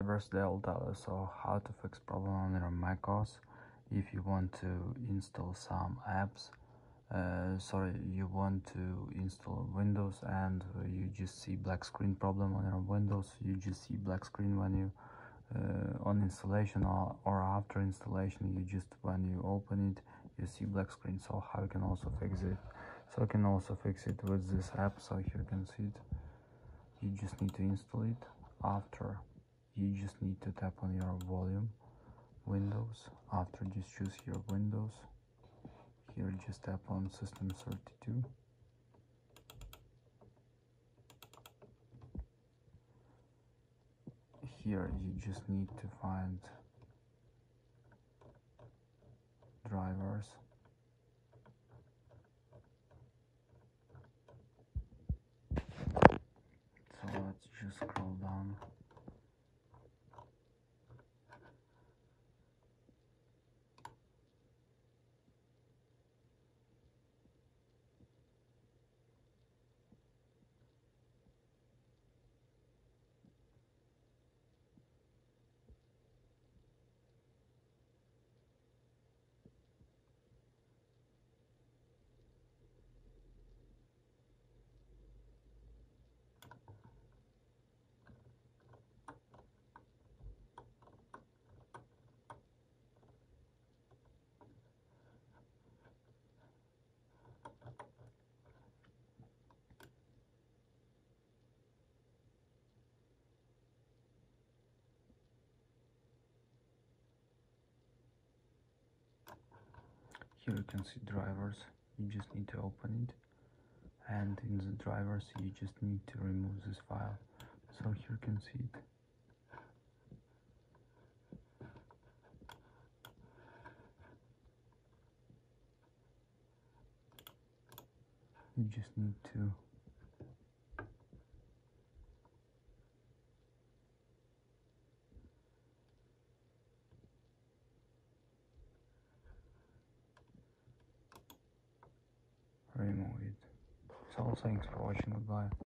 Drivers Delta, so how to fix problem on your macOS if you want to install some apps uh, sorry you want to install windows and you just see black screen problem on your windows you just see black screen when you uh, on installation or, or after installation you just when you open it you see black screen. So how you can also fix it? So you can also fix it with this app. So here you can see it. You just need to install it after you just need to tap on your volume windows. After just choose your windows here just tap on system 32 here you just need to find drivers so let's just scroll down here you can see drivers you just need to open it. And in the drivers you just need to remove this file. So here you can see it. You just need to remove it. So thanks for watching, goodbye.